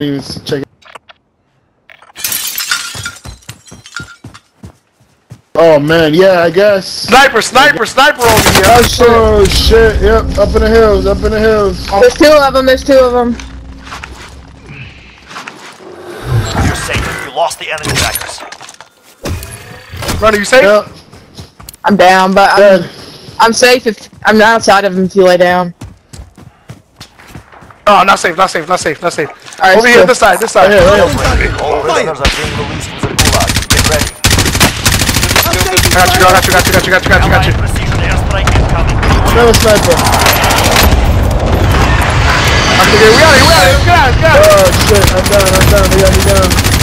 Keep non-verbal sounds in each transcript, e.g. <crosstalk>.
Please check it. Oh man, yeah, I guess. Sniper, sniper, sniper over here. Oh shit. oh shit, yep, up in the hills, up in the hills. There's two of them. There's two of them. You're safe. You lost the enemy trackers. Runner, you safe? Yep, I'm down, but I'm, dead. I'm safe if I'm outside of him if you lay down. Oh, not safe, not safe, not safe, not safe. All right, over here, this side, this side. Right here, right here. All prisoners are being released from the gulag. Get ready. Got you, got you, got you, got you, got you, got you, got you. Allied precision airstrike incoming. Another sniper. Okay, we got it, we got it, we got it, we got it. Oh shit, I'm down, I'm down, they got me down.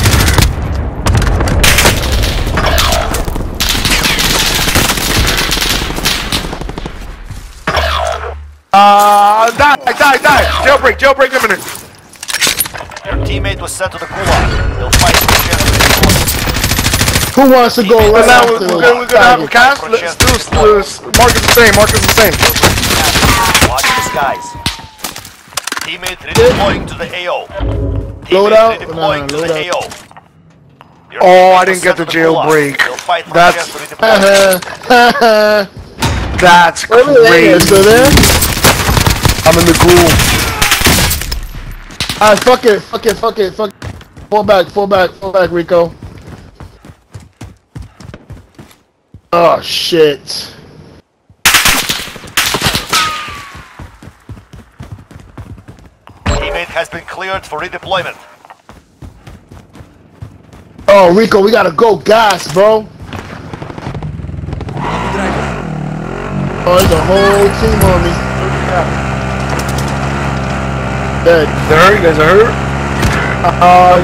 Uh, die, die, die. Jailbreak, jailbreak imminent. Your teammate was sent to the gulag. They'll fight for a chance to redeploy. Who wants to go So right now we're, we're, gonna- we're gonna have a cast. Let's do, let's, mark is the same, mark is the same. Watch the skies. Teammate redeploying to the AO. Teammate Load out? redeploying Nah, to load the out. AO. Your Oh, I didn't get the jailbreak. They'll fight for That's- chance to redeploy. <laughs> That's Where are they? crazy. Still there? I'm in the groove. Alright, fuck it, fuck it, fuck it, fuck it. Fall back, fall back, fall back, Rico. Oh shit. Teammate has been cleared for redeployment. Oh Rico, we gotta go gas, bro. Oh, there's a whole team on me. Dead. There, you guys are hurt. Uh,